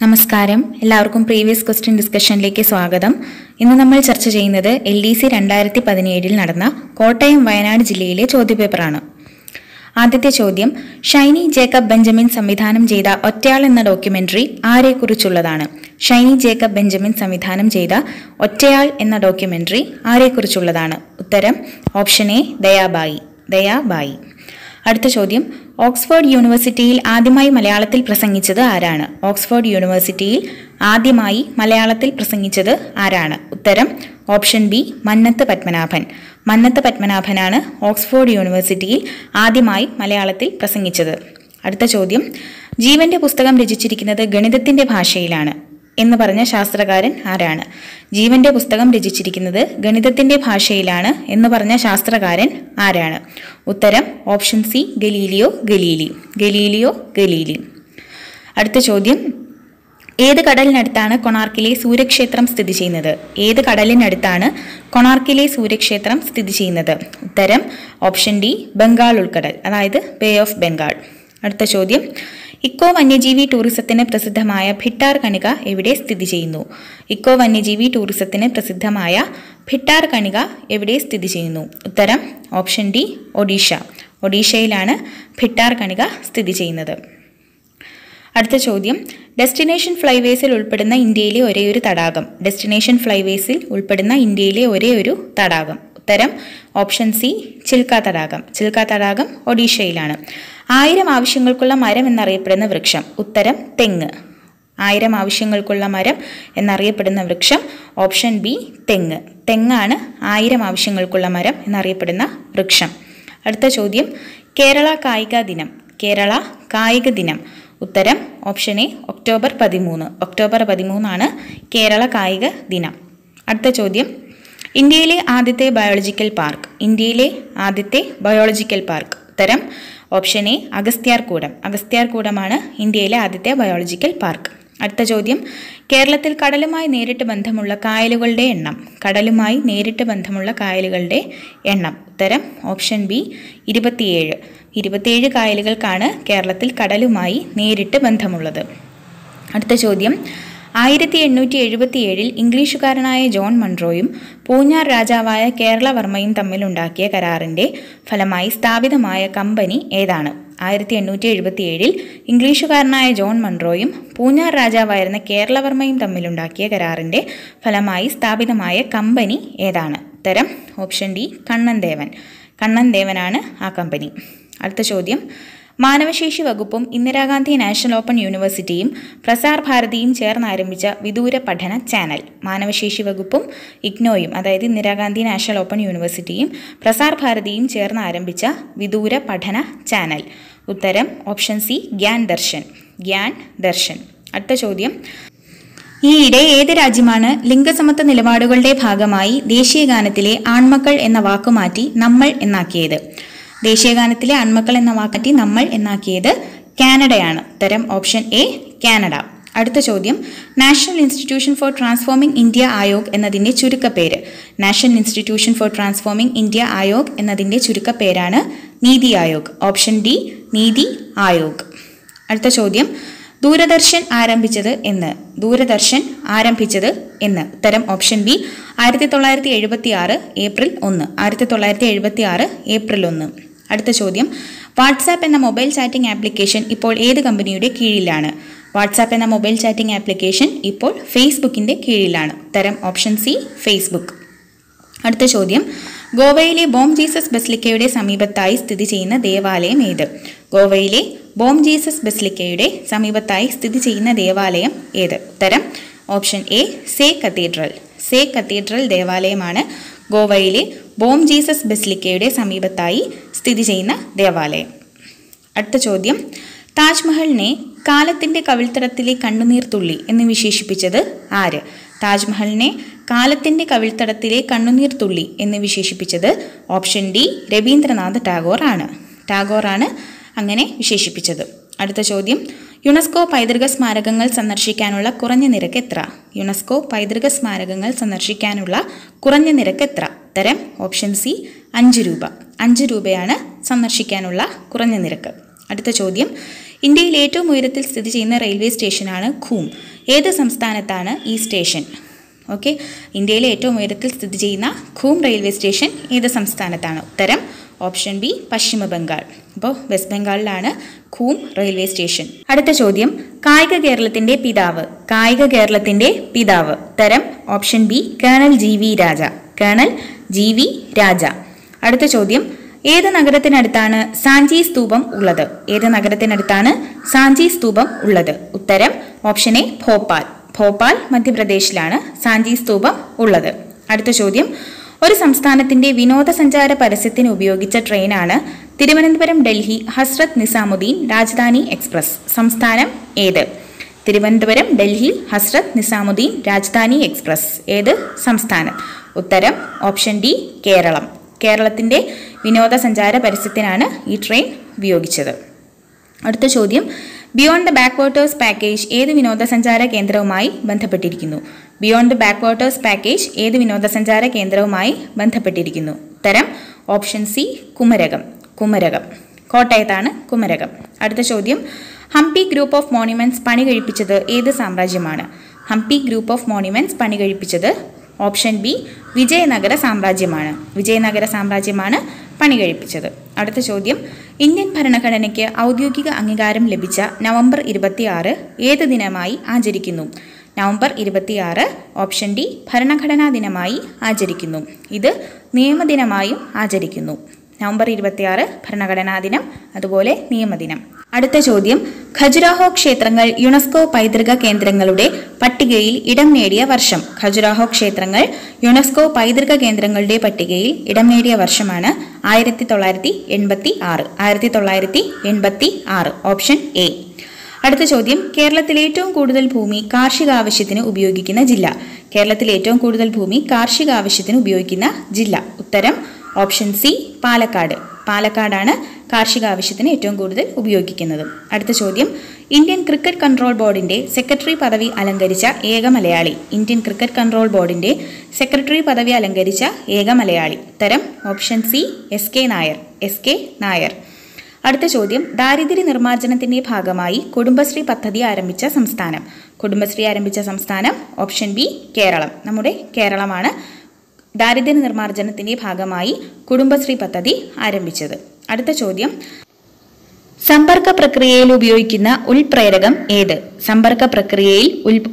നമസ്കാരം. എല്ലാവർക്കും previous question ഡിസ്കഷനിലേക്ക് സ്വാഗതം. ഇന്ന് നമ്മൾ ചർച്ച ചെയ്യുന്നത് എൽ ഡി സി രണ്ടായിരത്തി പതിനേഴിൽ നടന്ന കോട്ടയം വയനാട് ജില്ലയിലെ ചോദ്യപേപ്പറാണ്. ആദ്യത്തെ ചോദ്യം ഷൈനി ജേക്കബ് ബെഞ്ചമിൻ സംവിധാനം ചെയ്ത ഒറ്റയാൾ എന്ന ഡോക്യുമെന്ററി ആരെക്കുറിച്ചുള്ളതാണ്? ഷൈനി ജേക്കബ് ബെഞ്ചമിൻ സംവിധാനം ചെയ്ത ഒറ്റയാൾ എന്ന ഡോക്യുമെന്ററി ആരെക്കുറിച്ചുള്ളതാണ്? ഉത്തരം ഓപ്ഷൻ എ ദയാബായി. ദയാബായി. അടുത്ത ചോദ്യം ഓക്സ്ഫോർഡ് യൂണിവേഴ്സിറ്റിയിൽ ആദ്യമായി മലയാളത്തിൽ പ്രസംഗിച്ചത് ആരാണ്? ഓക്സ്ഫോർഡ് യൂണിവേഴ്സിറ്റിയിൽ ആദ്യമായി മലയാളത്തിൽ പ്രസംഗിച്ചത് ആരാണ്? ഉത്തരം ഓപ്ഷൻ ബി മന്നത്ത് പത്മനാഭൻ. മന്നത്ത് പത്മനാഭനാണ് ഓക്സ്ഫോർഡ് യൂണിവേഴ്സിറ്റിയിൽ ആദ്യമായി മലയാളത്തിൽ പ്രസംഗിച്ചത്. അടുത്ത ചോദ്യം ജീവന്റെ പുസ്തകം രചിച്ചിരിക്കുന്നത് ഗണിതത്തിന്റെ ഭാഷയിലാണ് എന്ന് പറഞ്ഞ ശാസ്ത്രകാരൻ ആരാണ്? ജീവന്റെ പുസ്തകം രചിച്ചിരിക്കുന്നത് ഗണിതത്തിന്റെ ഭാഷയിലാണ് എന്ന് പറഞ്ഞ ശാസ്ത്രകാരൻ ആരാണ്? ഉത്തരം option C Galileo Galilei. Galileo Galilei. അടുത്ത ചോദ്യം. ഏത് കടലിനടുത്താണ് കൊണാർക്കിലെ സൂര്യക്ഷേത്രം സ്ഥിതി ചെയ്യുന്നത്? ഏത് കടലിനടുത്താണ് കൊണാർക്കിലെ സൂര്യക്ഷേത്രം സ്ഥിതി ചെയ്യുന്നത്? ഉത്തരം ഓപ്ഷൻ ഡി ബംഗാൾ ഉൾക്കടൽ അതായത് ബേ ഓഫ് ബംഗാൾ. അടുത്ത ചോദ്യം. ഇക്കോ വന്യജീവി ടൂറിസത്തിന് പ്രസിദ്ധമായ ഭിട്ടാർ കണിക എവിടെ സ്ഥിതി ചെയ്യുന്നു? ഇക്കോ വന്യജീവി ടൂറിസത്തിന് പ്രസിദ്ധമായ ഭിട്ടാർ കണിക എവിടെ സ്ഥിതി ചെയ്യുന്നു? ഉത്തരം ഓപ്ഷൻ ഡി ഒഡീഷ. ഒഡീഷയിലാണ് ഭിട്ടാർ കണിക സ്ഥിതി ചെയ്യുന്നത്. അടുത്ത ചോദ്യം. ഡെസ്റ്റിനേഷൻ ഫ്ലൈവേസിൽ ഉൾപ്പെടുന്ന ഇന്ത്യയിലെ ഒരേയൊരു തടാകം. ഡെസ്റ്റിനേഷൻ ഫ്ലൈവേസിൽ ഉൾപ്പെടുന്ന ഇന്ത്യയിലെ ഒരേ ഒരു തടാകം. ഉത്തരം ഓപ്ഷൻ സി ചിൽക്ക തടാകം. ചിൽക്ക തടാകം ഒഡീഷയിലാണ്. ആയിരം ആവശ്യങ്ങൾക്കുള്ള മരം എന്നറിയപ്പെടുന്ന വൃക്ഷം. ഉത്തരം തെങ്ങ്. ആയിരം ആവശ്യങ്ങൾക്കുള്ള മരം എന്നറിയപ്പെടുന്ന വൃക്ഷം ഓപ്ഷൻ ബി തെങ്ങ്. തെങ്ങാണ് ആയിരം ആവശ്യങ്ങൾക്കുള്ള മരം എന്നറിയപ്പെടുന്ന വൃക്ഷം. അടുത്ത ചോദ്യം കേരള കായിക ദിനം. കേരള കായിക ദിനം. ഉത്തരം ഓപ്ഷൻ എ ഒക്ടോബർ പതിമൂന്ന്. ഒക്ടോബർ പതിമൂന്നാണ് കേരള കായിക ദിനം. അടുത്ത ചോദ്യം ഇന്ത്യയിലെ ആദ്യത്തെ ബയോളജിക്കൽ പാർക്ക്. ഇന്ത്യയിലെ ആദ്യത്തെ ബയോളജിക്കൽ പാർക്ക്. ഉത്തരം ഓപ്ഷൻ എ അഗസ്ത്യാർകൂടം. അഗസ്ത്യാർകൂടമാണ് ഇന്ത്യയിലെ ആദ്യത്തെ ബയോളജിക്കൽ പാർക്ക്. അടുത്ത ചോദ്യം. കേരളത്തിൽ കടലുമായി നേരിട്ട് ബന്ധമുള്ള കായലുകളുടെ എണ്ണം. കടലുമായി നേരിട്ട് ബന്ധമുള്ള കായലുകളുടെ എണ്ണം. ഉത്തരം ഓപ്ഷൻ ബി ഇരുപത്തിയേഴ്. ഇരുപത്തിയേഴ് കായലുകൾക്കാണ് കേരളത്തിൽ കടലുമായി നേരിട്ട് ബന്ധമുള്ളത്. അടുത്ത ചോദ്യം. ആയിരത്തി എണ്ണൂറ്റി എഴുപത്തി ഏഴിൽ ഇംഗ്ലീഷുകാരനായ ജോൺ മൺട്രോയും പൂഞ്ഞാർ രാജാവായ കേരളവർമ്മയും തമ്മിലുണ്ടാക്കിയ കരാറിന്റെ ഫലമായി സ്ഥാപിതമായ കമ്പനി ഏതാണ്? ആയിരത്തി എണ്ണൂറ്റി എഴുപത്തി ഏഴിൽ ഇംഗ്ലീഷുകാരനായ ജോൺ മൺട്രോയും പൂഞ്ഞാർ രാജാവായിരുന്ന കേരളവർമ്മയും തമ്മിലുണ്ടാക്കിയ കരാറിന്റെ ഫലമായി സ്ഥാപിതമായ കമ്പനി ഏതാണ്? ഉത്തരം ഓപ്ഷൻ ഡി കണ്ണൻ ദേവൻ. കണ്ണൻ ദേവനാണ് ആ കമ്പനി. അടുത്ത ചോദ്യം മാനവശേഷി വകുപ്പും ഇന്ദിരാഗാന്ധി നാഷണൽ ഓപ്പൺ യൂണിവേഴ്സിറ്റിയും പ്രസാർ ഭാരതിയും ചേർന്ന് ആരംഭിച്ച വിദൂര പഠന ചാനൽ. മാനവശേഷി വകുപ്പും ഇഗ്നോയും അതായത് ഇന്ദിരാഗാന്ധി നാഷണൽ ഓപ്പൺ യൂണിവേഴ്സിറ്റിയും പ്രസാർ ഭാരതിയും ചേർന്ന് ആരംഭിച്ച വിദൂര പഠന ചാനൽ. ഉത്തരം ഓപ്ഷൻ സി ഗ്യാൻ ദർശൻ. ഗ്യാൻ ദർശൻ. അടുത്ത ചോദ്യം. ഈയിടെ ഏത് രാജ്യമാണ് ലിംഗസമത്വ നിലപാടുകളുടെ ഭാഗമായി ദേശീയ ഗാനത്തിലെ ആൺമക്കൾ എന്ന വാക്കുമാറ്റി നമ്മൾ എന്നാക്കിയത്? ദേശീയഗാനത്തിലെ അൺമക്കൾ എന്ന വാക്കറ്റി നമ്മൾ എന്നാക്കിയത് കാനഡയാണ്. ഉത്തരം ഓപ്ഷൻ എ കാനഡ. അടുത്ത ചോദ്യം. National Institution for Transforming India Aayog എന്നതിന്റെ ചുരുക്കപ്പേര്. National Institution for Transforming India Aayog എന്നതിന്റെ ചുരുക്കപ്പേരാണ് നീതി ആയോഗ്. Option D NITI Aayog. അടുത്ത ചോദ്യം. ദൂരദർശൻ ആരംഭിച്ചത് എന്ന്. ദൂരദർശൻ ആരംഭിച്ചത് എന്ന്. ഉത്തരം ഓപ്ഷൻ ബി ആയിരത്തി തൊള്ളായിരത്തി എഴുപത്തി ആറ് ഏപ്രിൽ ഒന്ന്. ആയിരത്തി തൊള്ളായിരത്തി എഴുപത്തി ആറ് ഏപ്രിൽ ഒന്ന്. അടുത്ത ചോദ്യം. വാട്സാപ്പ് എന്ന മൊബൈൽ ചാറ്റിംഗ് ആപ്ലിക്കേഷൻ ഇപ്പോൾ ഏത് കമ്പനിയുടെ കീഴിലാണ്? വാട്സാപ്പ് എന്ന മൊബൈൽ ചാറ്റിംഗ് ആപ്ലിക്കേഷൻ ഇപ്പോൾ ഫേസ്ബുക്കിന്റെ കീഴിലാണ്. ഉത്തരം ഓപ്ഷൻ സി ഫേസ്ബുക്ക്. അടുത്ത ചോദ്യം. ഗോവയിലെ ബോം ജീസസ് ബസ്ലിക്കയുടെ സമീപത്തായി സ്ഥിതി ചെയ്യുന്ന ദേവാലയം ഏത്? ഗോവയിലെ ബോം ജീസസ് ബെസ്ലിക്കയുടെ സമീപത്തായി സ്ഥിതി ചെയ്യുന്ന ദേവാലയം ഏത്? ഉത്തരം option A Se Cathedral. Se Cathedral ദേവാലയമാണ് ഗോവയിലെ ബോം ജീസസ് ബെസ്ലിക്കയുടെ സമീപത്തായി സ്ഥിതി ചെയ്യുന്ന ദേവാലയം. അടുത്ത ചോദ്യം താജ്മഹലിനെ കാലത്തിന്റെ കവിൾത്തടത്തിലെ കണ്ണുനീർ തുള്ളി എന്ന് വിശേഷിപ്പിച്ചത് ആര്? താജ്മഹലിനെ കാലത്തിന്റെ കവിൾത്തടത്തിലെ കണ്ണുനീർ തുള്ളി എന്ന് വിശേഷിപ്പിച്ചത് ഓപ്ഷൻ ഡി രവീന്ദ്രനാഥ് ടാഗോർ ആണ്. ടാഗോർ ആണ് അങ്ങനെ വിശേഷിപ്പിച്ചത്. അടുത്ത ചോദ്യം. യുനെസ്കോ പൈതൃക സ്മാരകങ്ങൾ സന്ദർശിക്കാനുള്ള കുറഞ്ഞ നിരക്ക് എത്ര? യുനെസ്കോ പൈതൃക സ്മാരകങ്ങൾ സന്ദർശിക്കാനുള്ള കുറഞ്ഞ നിരക്ക് എത്ര? ഉത്തരം ഓപ്ഷൻ സി അഞ്ച് രൂപ. അഞ്ച് രൂപയാണ് സന്ദർശിക്കാനുള്ള കുറഞ്ഞ നിരക്ക്. അടുത്ത ചോദ്യം. ഇന്ത്യയിൽ ഏറ്റവും ഉയരത്തിൽ സ്ഥിതി ചെയ്യുന്ന റെയിൽവേ സ്റ്റേഷനാണ് ഖൂം. ഏത് സംസ്ഥാനത്താണ് ഈ സ്റ്റേഷൻ? ഓക്കെ. ഇന്ത്യയിലെ ഏറ്റവും ഉയരത്തിൽ സ്ഥിതി ചെയ്യുന്ന ഖൂം റെയിൽവേ സ്റ്റേഷൻ ഏത് സംസ്ഥാനത്താണ്? ഉത്തരം ഓപ്ഷൻ ബി പശ്ചിമ ബംഗാൾ അപ്പോൾ വെസ്റ്റ് ബംഗാളിലാണ് ഖൂം റെയിൽവേ സ്റ്റേഷൻ. അടുത്ത ചോദ്യം കായിക കേരളത്തിന്റെ പിതാവ്. കായിക കേരളത്തിന്റെ പിതാവ്. തരം option B Colonel G V Raja. Colonel G V Raja. അടുത്ത ചോദ്യം ഏത് നഗരത്തിനടുത്താണ് സാഞ്ചി സ്തൂപം ഉള്ളത്? ഏത് നഗരത്തിനടുത്താണ് സാഞ്ചി സ്തൂപം ഉള്ളത്? ഉത്തരം ഓപ്ഷൻ എ ഭോപ്പാൽ. ഭോപ്പാൽ മധ്യപ്രദേശിലാണ് സാഞ്ചി സ്തൂപം ഉള്ളത്. അടുത്ത ചോദ്യം ഒരു സംസ്ഥാനത്തിന്റെ വിനോദസഞ്ചാര പരസ്യത്തിന് ഉപയോഗിച്ച ട്രെയിനാണ് തിരുവനന്തപുരം ഡൽഹി ഹസ്രത് നിസാമുദ്ദീൻ രാജധാനി എക്സ്പ്രസ്. സംസ്ഥാനം ഏത്? തിരുവനന്തപുരം ഡൽഹി ഹസ്രത് നിസാമുദ്ദീൻ രാജധാനി എക്സ്പ്രസ്. ഏത്? സംസ്ഥാനം. ഉത്തരം ഓപ്ഷൻ ഡി കേരളം. കേരളത്തിന്റെ വിനോദസഞ്ചാര പരസ്യത്തിനാണ് ഈ ട്രെയിൻ ഉപയോഗിച്ചത്. അടുത്ത ചോദ്യം. Beyond the back waters package ഏത് വിനോദസഞ്ചാര കേന്ദ്രവുമായി ബന്ധപ്പെട്ടിരിക്കുന്നു? ബിയോണ്ട് ബാക്ക് വാട്ടേഴ്സ് പാക്കേജ് ഏത് വിനോദസഞ്ചാര കേന്ദ്രവുമായി ബന്ധപ്പെട്ടിരിക്കുന്നു? ഉത്തരം ഓപ്ഷൻ സി കുമരകം. കുമരകം. കോട്ടയത്താണ് കുമരകം. അടുത്ത ചോദ്യം ഹംപി ഗ്രൂപ്പ് ഓഫ് മോണിമെന്റ്സ് പണി കഴിപ്പിച്ചത് ഏത് സാമ്രാജ്യമാണ്? ഹംപി ഗ്രൂപ്പ് ഓഫ് മോണിമെന്റ്സ് പണി കഴിപ്പിച്ചത് ഓപ്ഷൻ ബി വിജയനഗര സാമ്രാജ്യമാണ്. വിജയനഗര സാമ്രാജ്യമാണ് പണി കഴിപ്പിച്ചത്. അടുത്ത ചോദ്യം ഇന്ത്യൻ ഭരണഘടനയ്ക്ക് ഔദ്യോഗിക അംഗീകാരം ലഭിച്ച നവംബർ ഇരുപത്തിയാറ് ഏത് ദിനമായി ആചരിക്കുന്നു? നവംബർ ഇരുപത്തിയാറ് ഓപ്ഷൻ ഡി ഭരണഘടനാ ദിനമായി ആചരിക്കുന്നു. ഇത് നിയമദിനമായും ആചരിക്കുന്നു. നവംബർ ഇരുപത്തിയാറ് ഭരണഘടനാ ദിനം അതുപോലെ നിയമദിനം. അടുത്ത ചോദ്യം. ഖജുരാഹോ ക്ഷേത്രങ്ങൾ യുനെസ്കോ പൈതൃക കേന്ദ്രങ്ങളുടെ പട്ടികയിൽ ഇടം നേടിയ വർഷം. ഖജുരാഹോ ക്ഷേത്രങ്ങൾ യുനെസ്കോ പൈതൃക കേന്ദ്രങ്ങളുടെ പട്ടികയിൽ ഇടം നേടിയ വർഷമാണ് ആയിരത്തി തൊള്ളായിരത്തി എൺപത്തി ആറ്. ആയിരത്തി തൊള്ളായിരത്തി എൺപത്തി ആറ്. Option A. അടുത്ത ചോദ്യം. കേരളത്തിൽ ഏറ്റവും കൂടുതൽ ഭൂമി കാർഷിക ആവശ്യത്തിന് ഉപയോഗിക്കുന്ന ജില്ല. കേരളത്തിൽ ഏറ്റവും കൂടുതൽ ഭൂമി കാർഷിക ആവശ്യത്തിന് ഉപയോഗിക്കുന്ന ജില്ല. ഉത്തരം ഓപ്ഷൻ സി പാലക്കാട്. പാലക്കാടാണ് കാർഷിക ആവശ്യത്തിന് ഏറ്റവും കൂടുതൽ ഉപയോഗിക്കുന്നത്. അടുത്ത ചോദ്യം. ഇന്ത്യൻ ക്രിക്കറ്റ് കൺട്രോൾ ബോർഡിന്റെ സെക്രട്ടറി പദവി അലങ്കരിച്ച ഏക മലയാളി. ഇന്ത്യൻ ക്രിക്കറ്റ് കൺട്രോൾ ബോർഡിന്റെ സെക്രട്ടറി പദവി അലങ്കരിച്ച ഏക മലയാളി. ഉത്തരം option C S K Nair. S K Nair. അടുത്ത ചോദ്യം ദാരിദ്ര്യ നിർമ്മാർജനത്തിന്റെ ഭാഗമായി കുടുംബശ്രീ പദ്ധതി ആരംഭിച്ച സംസ്ഥാനം. കുടുംബശ്രീ ആരംഭിച്ച സംസ്ഥാനം ഓപ്ഷൻ ബി കേരളം. നമ്മുടെ കേരളമാണ് ദാരിദ്ര്യ നിർമ്മാർജനത്തിന്റെ ഭാഗമായി കുടുംബശ്രീ പദ്ധതി ആരംഭിച്ചത്. അടുത്ത ചോദ്യം സമ്പർക്ക പ്രക്രിയയിൽ ഉപയോഗിക്കുന്ന ഉൾപ്രേരകം ഏത്? സമ്പർക്ക പ്രക്രിയയിൽ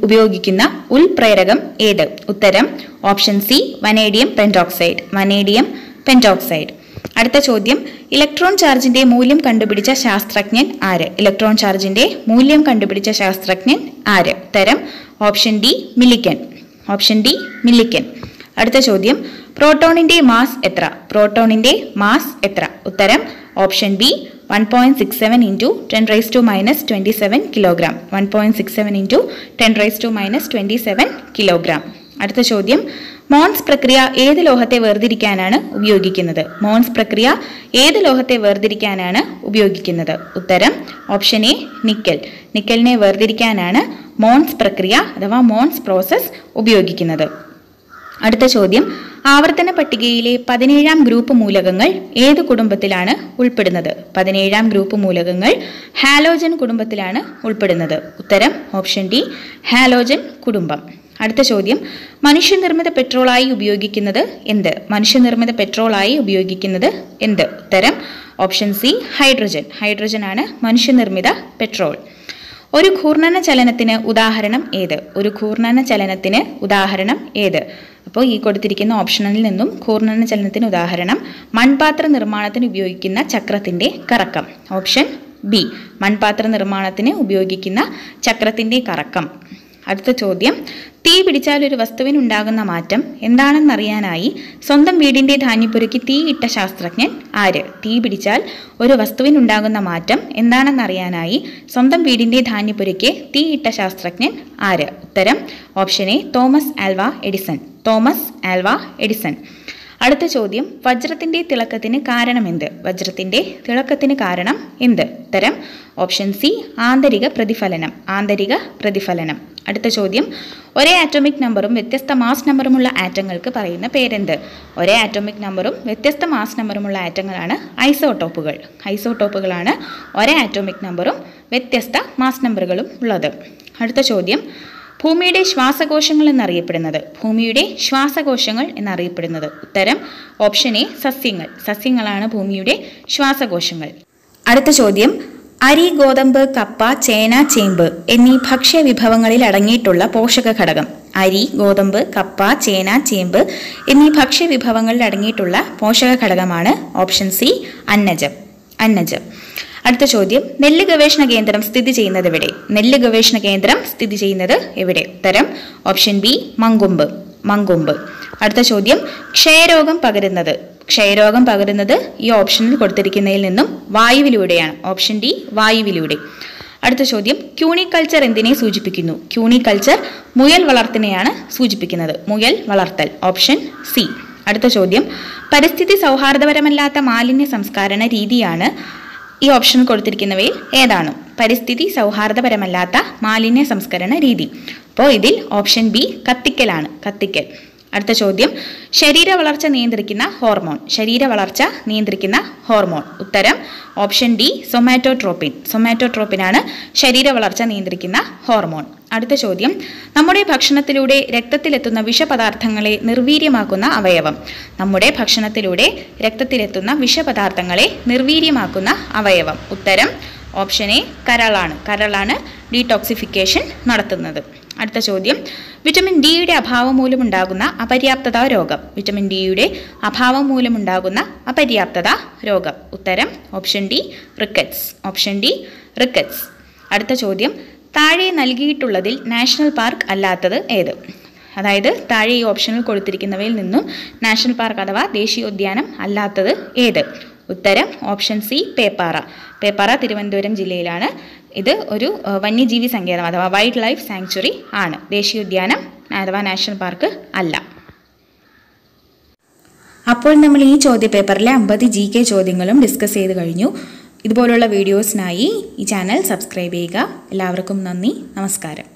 ഉപയോഗിക്കുന്ന ഉൾപ്രേരകം ഏത്? ഉത്തരം option C vanadium pentoxide vanadium pentoxide അടുത്ത ചോദ്യം. ഇലക്ട്രോൺ ചാർജിന്റെ മൂല്യം കണ്ടുപിടിച്ച ശാസ്ത്രജ്ഞൻ ആര്? ഇലക്ട്രോൺ ചാർജിന്റെ മൂല്യം കണ്ടുപിടിച്ച ശാസ്ത്രജ്ഞൻ ആര്? തരം option D Millikan. Option D Millikan. അടുത്ത ചോദ്യം. പ്രോട്ടോണിന്റെ മാസ് എത്ര? പ്രോട്ടോണിന്റെ മാസ് എത്ര? ഉത്തരം option B one point six seven into ten raise to minus twenty seven kilogram. One point six seven into ten raise to minus twenty seven kilogram. അടുത്ത ചോദ്യം. മോൺസ് പ്രക്രിയ ഏത് ലോഹത്തെ വേർതിരിക്കാനാണ് ഉപയോഗിക്കുന്നത്? മോൺസ് പ്രക്രിയ ഏത് ലോഹത്തെ വേർതിരിക്കാനാണ് ഉപയോഗിക്കുന്നത്? ഉത്തരം ഓപ്ഷൻ എ നിക്കൽ. നിക്കലിനെ വേർതിരിക്കാനാണ് മോൺസ് പ്രക്രിയ അഥവാ മോൺസ് പ്രോസസ് ഉപയോഗിക്കുന്നത്. അടുത്ത ചോദ്യം ആവർത്തന പട്ടികയിലെ പതിനേഴാം ഗ്രൂപ്പ് മൂലകങ്ങൾ ഏത് കുടുംബത്തിലാണ് ഉൾപ്പെടുന്നത്? പതിനേഴാം ഗ്രൂപ്പ് മൂലകങ്ങൾ ഹാലോജൻ കുടുംബത്തിലാണ് ഉൾപ്പെടുന്നത്. ഉത്തരം ഓപ്ഷൻ ഡി ഹാലോജൻ കുടുംബം. അടുത്ത ചോദ്യം. മനുഷ്യനിർമ്മിത പെട്രോളായി ഉപയോഗിക്കുന്നത് എന്ത്? മനുഷ്യനിർമ്മിത പെട്രോളായി ഉപയോഗിക്കുന്നത് എന്ത്? ഉത്തരം. Option C hydrogen. ആണ് മനുഷ്യനിർമ്മിത പെട്രോൾ. ഒരു ഘൂർണന ചലനത്തിന് ഉദാഹരണം ഏത്? ഒരു ഘൂർണന ചലനത്തിന് ഉദാഹരണം ഏത്? അപ്പോൾ ഈ കൊടുത്തിരിക്കുന്ന ഓപ്ഷനിൽ നിന്നും ഘൂർണന ചലനത്തിന് ഉദാഹരണം മൺപാത്ര നിർമ്മാണത്തിന് ഉപയോഗിക്കുന്ന ചക്രത്തിന്റെ കറക്കം. ഓപ്ഷൻ ബി മൺപാത്ര നിർമ്മാണത്തിന് ഉപയോഗിക്കുന്ന ചക്രത്തിന്റെ കറക്കം. അടുത്ത ചോദ്യം. തീ പിടിച്ചാൽ ഒരു വസ്തുവിനുണ്ടാകുന്ന മാറ്റം എന്താണെന്നറിയാനായി സ്വന്തം വീടിന്റെ ധാന്യപ്പുരയ്ക്ക് തീ ഇട്ട ശാസ്ത്രജ്ഞൻ ആര്? തീ പിടിച്ചാൽ ഒരു വസ്തുവിനുണ്ടാകുന്ന മാറ്റം എന്താണെന്നറിയാനായി സ്വന്തം വീടിന്റെ ധാന്യപ്പുരയ്ക്ക് തീ ഇട്ട ശാസ്ത്രജ്ഞൻ ആര്? ഉത്തരം. Option A Thomas Alva Edison. Thomas Alva Edison. അടുത്ത ചോദ്യം. വജ്രത്തിന്റെ തിളക്കത്തിന് കാരണമെന്ത്? വജ്രത്തിന്റെ തിളക്കത്തിന് കാരണം എന്ത്? ഉത്തരം ഓപ്ഷൻ സി ആന്തരിക പ്രതിഫലനം. ആന്തരിക പ്രതിഫലനം. അടുത്ത ചോദ്യം. ഒരേ ആറ്റോമിക് നമ്പറും വ്യത്യസ്ത മാസ് നമ്പറുമുള്ള ആറ്റങ്ങൾക്ക് പറയുന്ന പേരെന്ത്? ഒരേ ആറ്റോമിക് നമ്പറും വ്യത്യസ്ത മാസ് നമ്പറുമുള്ള ആറ്റങ്ങളാണ് ഐസോടോപ്പുകൾ. ഐസോടോപ്പുകളാണ് ഒരേ ആറ്റോമിക് നമ്പറും വ്യത്യസ്ത മാസ് നമ്പറുകളും ഉള്ളത്. അടുത്ത ചോദ്യം. ഭൂമിയുടെ ശ്വാസകോശങ്ങൾ എന്നറിയപ്പെടുന്നത്. ഭൂമിയുടെ ശ്വാസകോശങ്ങൾ എന്നറിയപ്പെടുന്നത്. ഉത്തരം ഓപ്ഷൻ എ സസ്യങ്ങൾ. സസ്യങ്ങളാണ് ഭൂമിയുടെ ശ്വാസകോശങ്ങൾ. അടുത്ത ചോദ്യം. അരി ഗോതമ്പ് കപ്പ ചേന ചേമ്പ് എന്നീ ഭക്ഷ്യ വിഭവങ്ങളിൽ അടങ്ങിയിട്ടുള്ള പോഷക ഘടകം. അരി ഗോതമ്പ് കപ്പ ചേന ചേമ്പ് എന്നീ ഭക്ഷ്യ വിഭവങ്ങളിൽ അടങ്ങിയിട്ടുള്ള പോഷക ഘടകമാണ് ഓപ്ഷൻ സി അന്നജം. അന്നജം. അടുത്ത ചോദ്യം. നെല്ല് ഗവേഷണ കേന്ദ്രം സ്ഥിതി ചെയ്യുന്നത് എവിടെ? നെല്ല് ഗവേഷണ കേന്ദ്രം സ്ഥിതി ചെയ്യുന്നത് എവിടെ? ഉത്തരം. Option B Mankombu. മങ്കൊമ്പ്. അടുത്ത ചോദ്യം ക്ഷയരോഗം പകരുന്നത്. ക്ഷയരോഗം പകരുന്നത് ഈ ഓപ്ഷനിൽ കൊടുത്തിരിക്കുന്നതിൽ നിന്നും വായുവിലൂടെയാണ്. Option D വായുവിലൂടെ. അടുത്ത ചോദ്യം ക്യൂണിക്കൾച്ചർ എന്തിനെ സൂചിപ്പിക്കുന്നു? ക്യൂണിക്കൾച്ചർ മുയൽ വളർത്തിനെയാണ് സൂചിപ്പിക്കുന്നത്. മുയൽ വളർത്തൽ. ഓപ്ഷൻ സി അടുത്ത ചോദ്യം പരിസ്ഥിതി സൗഹാർദ്ദപരമല്ലാത്ത മാലിന്യ സംസ്കരണ രീതിയാണ് ഈ ഓപ്ഷൻ കൊടുത്തിരിക്കുന്നവയിൽ ഏതാണ്? പരിസ്ഥിതി സൗഹാർദ്ദപരമല്ലാത്ത മാലിന്യ സംസ്കരണ രീതി. അപ്പോൾ ഇതിൽ ഓപ്ഷൻ ബി കത്തിക്കലാണ്. കത്തിക്കൽ. അടുത്ത ചോദ്യം. ശരീര വളർച്ച നിയന്ത്രിക്കുന്ന ഹോർമോൺ. ശരീര വളർച്ച നിയന്ത്രിക്കുന്ന ഹോർമോൺ. ഉത്തരം ഓപ്ഷൻ ഡി സൊമാറ്റോട്രോപ്പിൻ. സൊമാറ്റോട്രോപ്പിനാണ് ശരീര വളർച്ച നിയന്ത്രിക്കുന്ന ഹോർമോൺ. അടുത്ത ചോദ്യം. നമ്മുടെ ഭക്ഷണത്തിലൂടെ രക്തത്തിലെത്തുന്ന വിഷപദാർത്ഥങ്ങളെ നിർവീര്യമാക്കുന്ന അവയവം. നമ്മുടെ ഭക്ഷണത്തിലൂടെ രക്തത്തിലെത്തുന്ന വിഷപദാർത്ഥങ്ങളെ നിർവീര്യമാക്കുന്ന അവയവം. ഉത്തരം ഓപ്ഷൻ എ കരളാണ്. കരളാണ് ഡീടോക്സിഫിക്കേഷൻ നടത്തുന്നത്. അടുത്ത ചോദ്യം. വിറ്റമിൻ ഡിയുടെ അഭാവം മൂലമുണ്ടാകുന്ന അപര്യാപ്തത രോഗം. വിറ്റമിൻ ഡിയുടെ അഭാവം മൂലമുണ്ടാകുന്ന അപര്യാപ്തത രോഗം. ഉത്തരം option D rickets option D rickets അടുത്ത ചോദ്യം. താഴെ നൽകിയിട്ടുള്ളതിൽ നാഷണൽ പാർക്ക് അല്ലാത്തത് ഏത്? അതായത് താഴെ ഈ ഓപ്ഷനിൽ കൊടുത്തിരിക്കുന്നവയിൽ നിന്നും നാഷണൽ പാർക്ക് അഥവാ ദേശീയോദ്യാനം അല്ലാത്തത് ഏത്? ഉത്തരം ഓപ്ഷൻ സി പേപ്പാറ. പേപ്പാറ തിരുവനന്തപുരം ജില്ലയിലാണ്. ഇത് ഒരു വന്യജീവി സങ്കേതം അഥവാ വൈൽഡ് ലൈഫ് സാങ്ച്വറി ആണ്. ദേശീയോദ്യാനം അഥവാ നാഷണൽ പാർക്ക് അല്ല. അപ്പോൾ നമ്മൾ ഈ ചോദ്യ പേപ്പറിലെ അമ്പത് ജി കെ ചോദ്യങ്ങളും ഡിസ്കസ് ചെയ്ത് കഴിഞ്ഞു. ഇതുപോലുള്ള വീഡിയോസിനായി ഈ ചാനൽ സബ്സ്ക്രൈബ് ചെയ്യുക. എല്ലാവർക്കും നന്ദി. നമസ്കാരം.